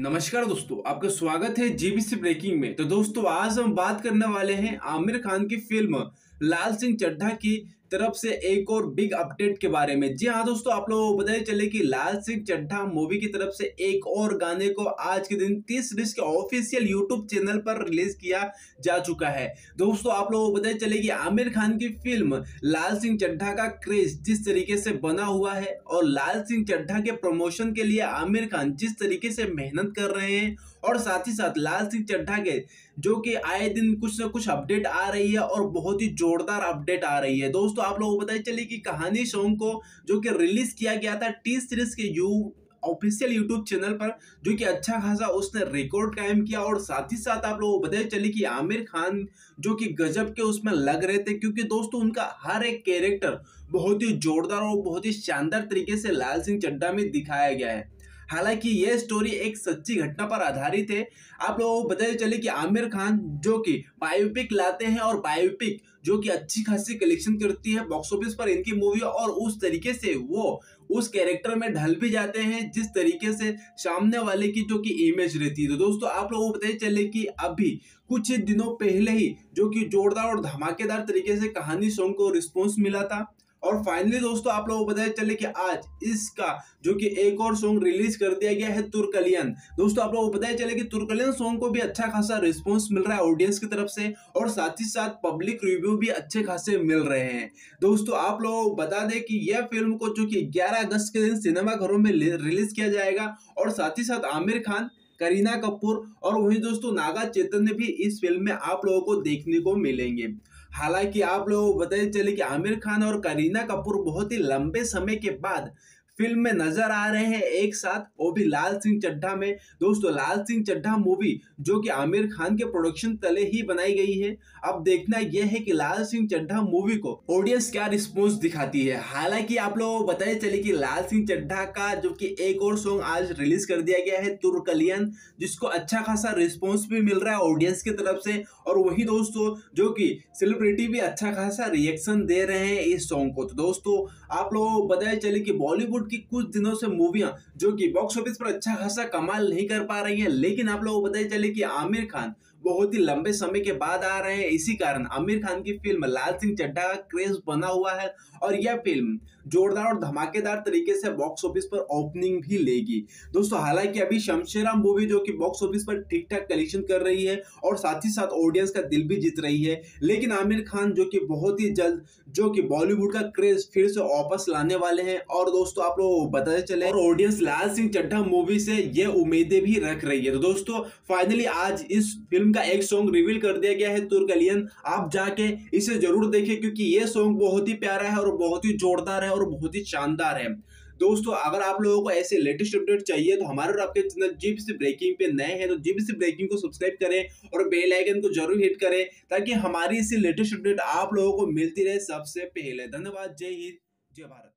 नमस्कार दोस्तों, आपका स्वागत है जीबीसी ब्रेकिंग में। तो दोस्तों, आज हम बात करने वाले हैं आमिर खान की फ़िल्म लाल सिंह चड्ढा की तरफ़ से एक और बिग अपडेट के बारे में। जी हाँ दोस्तों, आप लोगों को बताया चले कि लाल सिंह चड्ढा मूवी की तरफ़ से एक और गाने को आज के दिन तीस डिस्क ऑफिशियल यूट्यूब चैनल पर रिलीज़ किया जा चुका है। दोस्तों, आप लोगों को बताया चले कि आमिर खान की फ़िल्म लाल सिंह चड्ढा का क्रेज जिस तरीके से बना हुआ है और लाल सिंह चड्ढा के प्रमोशन के लिए आमिर खान जिस तरीके से मेहनत कर रहे हैं और साथ ही साथ लाल सिंह चड्ढा के जो कि आए दिन कुछ ना कुछ अपडेट आ रही है और बहुत ही जोरदार अपडेट आ रही है। दोस्तों आप लोगों को बताया चले कि कहानी सॉन्ग को जो कि रिलीज़ किया गया था टी सीरीज़ के यू ऑफिशियल यूट्यूब चैनल पर, जो कि अच्छा खासा उसने रिकॉर्ड कायम किया और साथ ही साथ आप लोगों को बताया चले कि आमिर खान जो कि गजब के उसमें लग रहे थे, क्योंकि दोस्तों उनका हर एक कैरेक्टर बहुत ही जोरदार और बहुत ही शानदार तरीके से लाल सिंह चड्डा में दिखाया गया है। हालाँकि ये स्टोरी एक सच्ची घटना पर आधारित है। आप लोगों को बताते चले कि आमिर खान, जो कि बायोपिक लाते हैं और बायोपिक जो कि अच्छी खासी कलेक्शन करती है बॉक्स ऑफ़िस पर इनकी मूवी और उस तरीके से वो उस कैरेक्टर में ढल भी जाते हैं, जिस तरीके से सामने वाले की जो कि इमेज रहती है। तो दोस्तों, आप लोगों को बताते चले कि अभी कुछ दिनों पहले ही जो कि जोरदार और धमाकेदार तरीके से कहानी सॉन्ग को रिस्पॉन्स मिला था। और फाइनली दोस्तों आप लोगों को बताया चले कि आज इसका जो कि एक और सॉन्ग रिलीज़ कर दिया गया है तुर्कलियन। दोस्तों आप लोगों को बताया चले कि तुर्कलियन सॉन्ग को भी अच्छा खासा रिस्पॉन्स मिल रहा है ऑडियंस की तरफ़ से और साथ ही साथ पब्लिक रिव्यू भी अच्छे खासे मिल रहे हैं। दोस्तों आप लोगों को बता दें कि यह फ़िल्म को जो ग्यारह अगस्त के दिन सिनेमा घरों में रिलीज़ किया जाएगा और साथ ही साथ आमिर खान, करीना कपूर और वहीं दोस्तों नागा चैतन्य भी इस फ़िल्म में आप लोगों को देखने को मिलेंगे। हालाँकि आप लोगों को बताते चले कि आमिर खान और करीना कपूर बहुत ही लंबे समय के बाद फ़िल्म में नज़र आ रहे हैं एक साथ, वो भी लाल सिंह चड्ढा में। दोस्तों, लाल सिंह चड्ढा मूवी जो कि आमिर खान के प्रोडक्शन तले ही बनाई गई है। अब देखना यह है कि लाल सिंह चड्ढा मूवी को ऑडियंस क्या रिस्पॉन्स दिखाती है। हालाँकि आप लोगों बताए चले कि लाल सिंह चड्ढा का जो कि एक और सॉन्ग आज रिलीज़ कर दिया गया है, तुर्कलियन, जिसको अच्छा खासा रिस्पॉन्स भी मिल रहा है ऑडियंस की तरफ़ से। और वही दोस्तों, जो कि सेलिब्रिटी भी अच्छा खासा रिएक्शन दे रहे हैं इस सॉन्ग को। तो दोस्तों, आप लोगों बताए चले कि बॉलीवुड की कुछ दिनों से मूवियाँ, जो कि बॉक्स ऑफ़िस पर अच्छा खासा कमाल नहीं कर पा रही है, लेकिन आप लोगों को बताइए चले कि आमिर खान बहुत ही लंबे समय के बाद आ रहे हैं। इसी कारण आमिर खान की फ़िल्म लाल सिंह चड्ढा का क्रेज बना हुआ है और यह फ़िल्म जोरदार और धमाकेदार तरीके से बॉक्स ऑफ़िस पर ओपनिंग भी लेगी। दोस्तों, हालाँकि अभी शमशेरा मूवी जो कि बॉक्स ऑफ़िस पर ठीक ठाक कलेक्शन कर रही है और साथ ही साथ ऑडियंस का दिल भी जीत रही है, लेकिन आमिर खान जो कि बहुत ही जल्द, जो कि बॉलीवुड का क्रेज फिर से वापस लाने वाले हैं। और दोस्तों, आप लोग बताते चले, और ऑडियंस लाल सिंह चड्ढा मूवी से ये उम्मीदें भी रख रही है। तो दोस्तों फाइनली आज इस फ़िल्म का एक सॉन्ग रिवील कर दिया गया है, तुर्कलियन। आप जाके इसे ज़रूर देखें क्योंकि ये सॉन्ग बहुत ही प्यारा है और बहुत ही जोरदार है और बहुत ही शानदार है। दोस्तों, अगर आप लोगों को ऐसे लेटेस्ट अपडेट चाहिए तो हमारे और आपके चैनल जीबीसी ब्रेकिंग पे नए हैं तो जीबीसी ब्रेकिंग को सब्सक्राइब करें और बेल आइकन को ज़रूर हिट करें, ताकि हमारी इसी लेटेस्ट अपडेट आप लोगों को मिलती रहे सबसे पहले। धन्यवाद। जय हिंद। जय भारत।